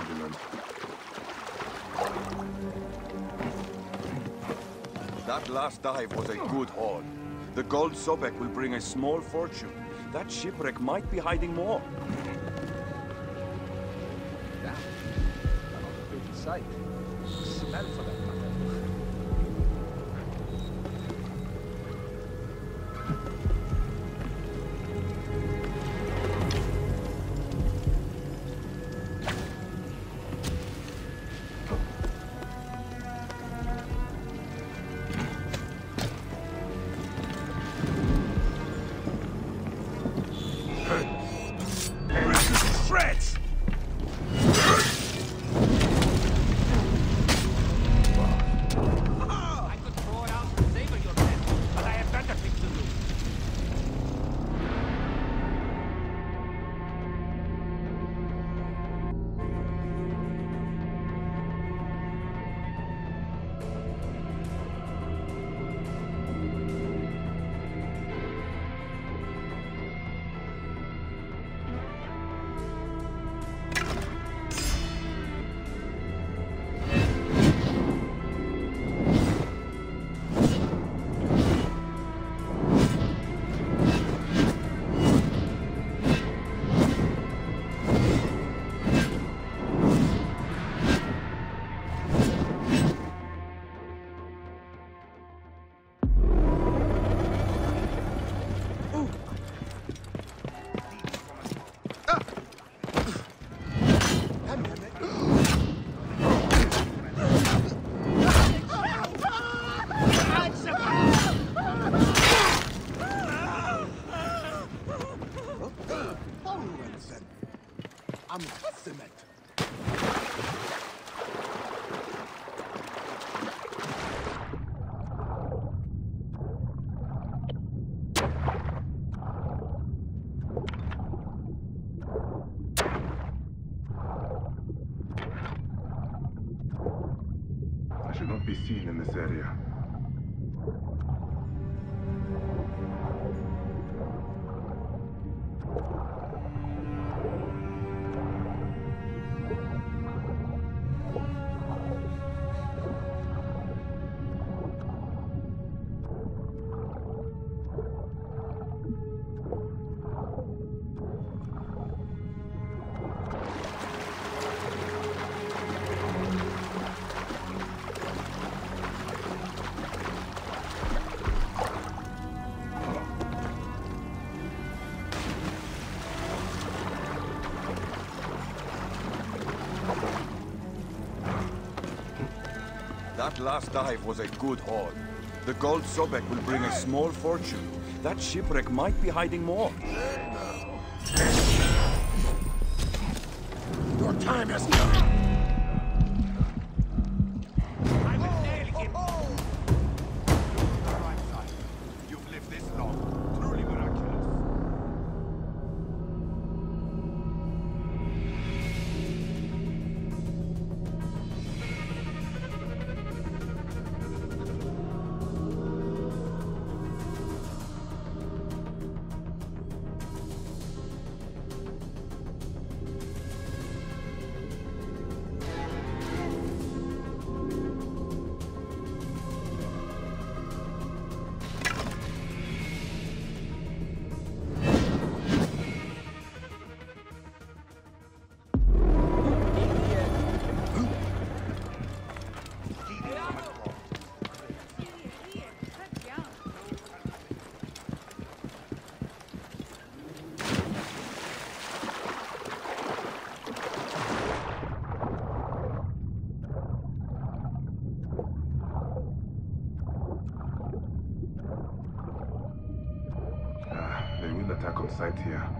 vigilant. That last dive was a good haul. The gold Sobek will bring a small fortune. That shipwreck might be hiding more. Damn. Not sight. Smell for that. Last dive was a good haul. The gold Sobek will bring a small fortune. That shipwreck might be hiding more. Your time has come. Sight here.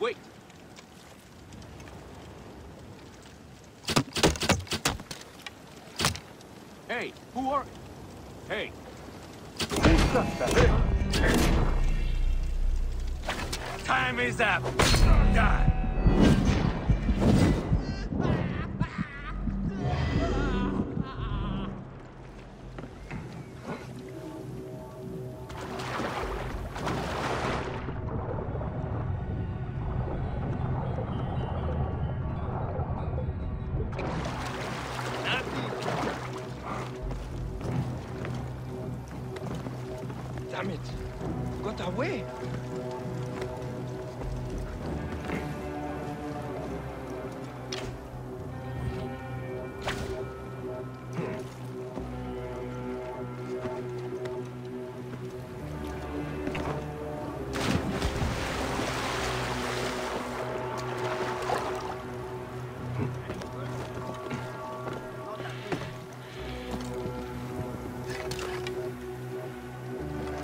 Wait! Hey, who are... Hey! Time is up! Die! Damn it. Got away.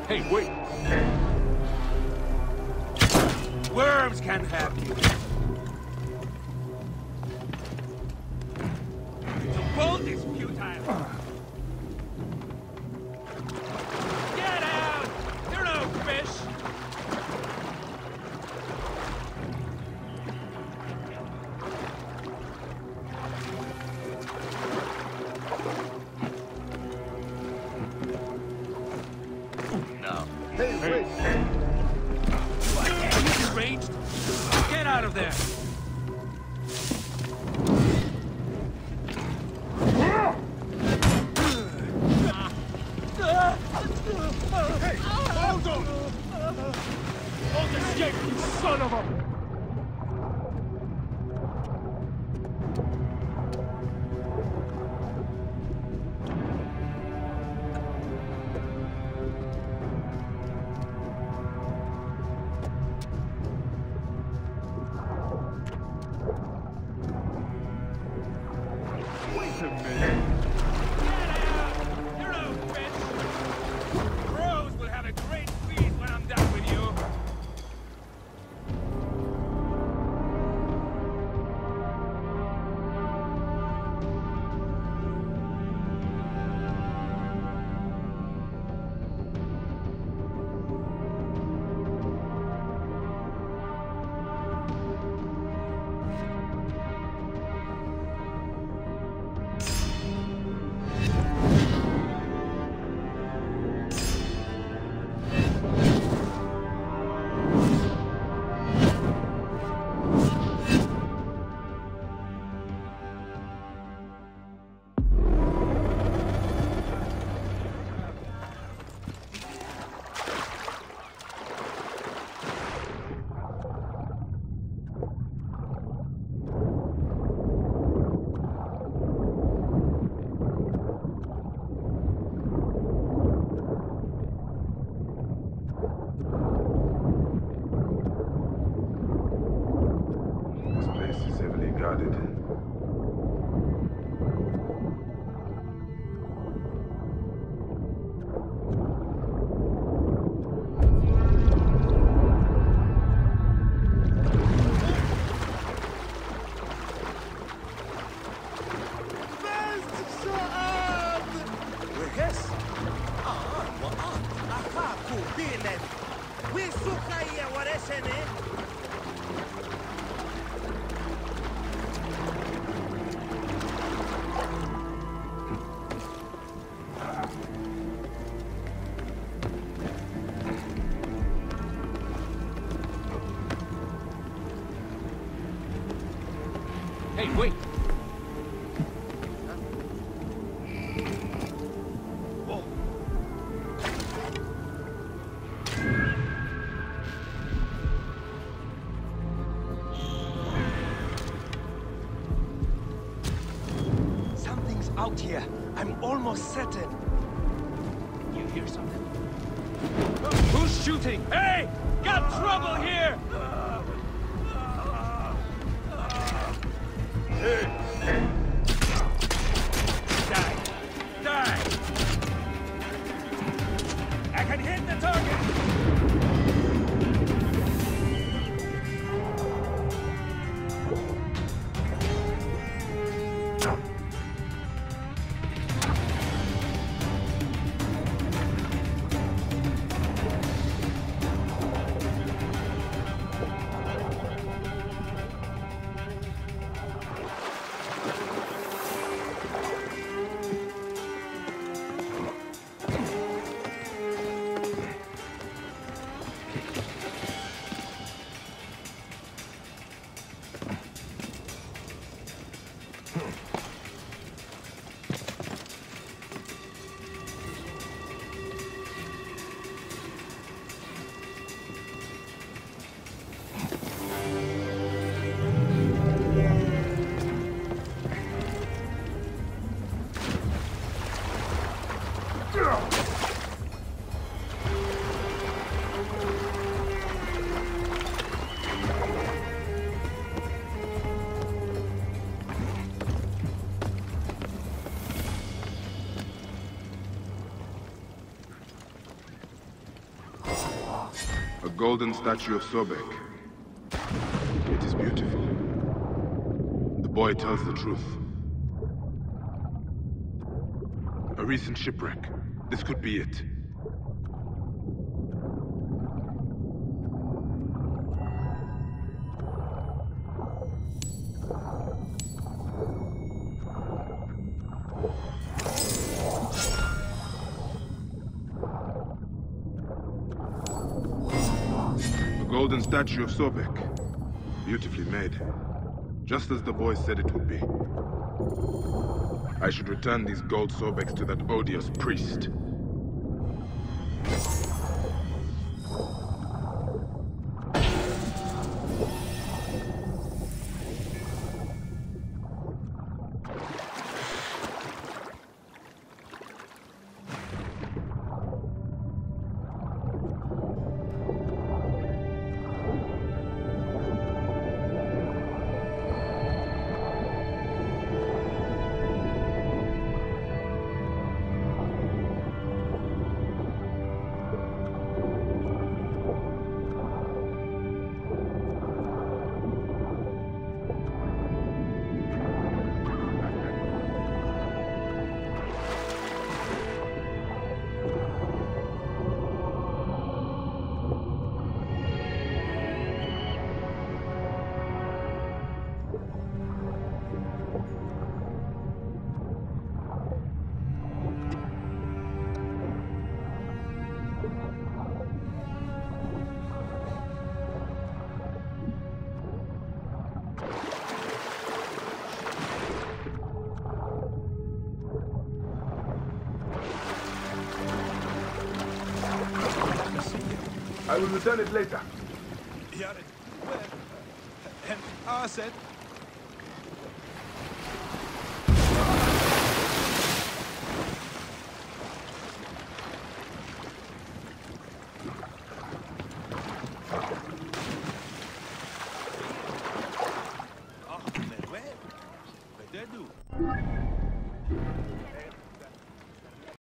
Hey, wait! Worms can have you! Are heavily guarded. Wehesi? Ah, wa ah, aha, Out here. I'm almost certain. You hear something? Who's shooting? Hey! Got trouble here! Die! Die! I can hit the target! Golden statue of Sobek. It is beautiful. The boy tells the truth. A recent shipwreck. This could be it. Statue of Sobek. Beautifully made. Just as the boy said it would be. I should return these gold Sobeks to that odious priest. I will return it later. Yeah, well, and I said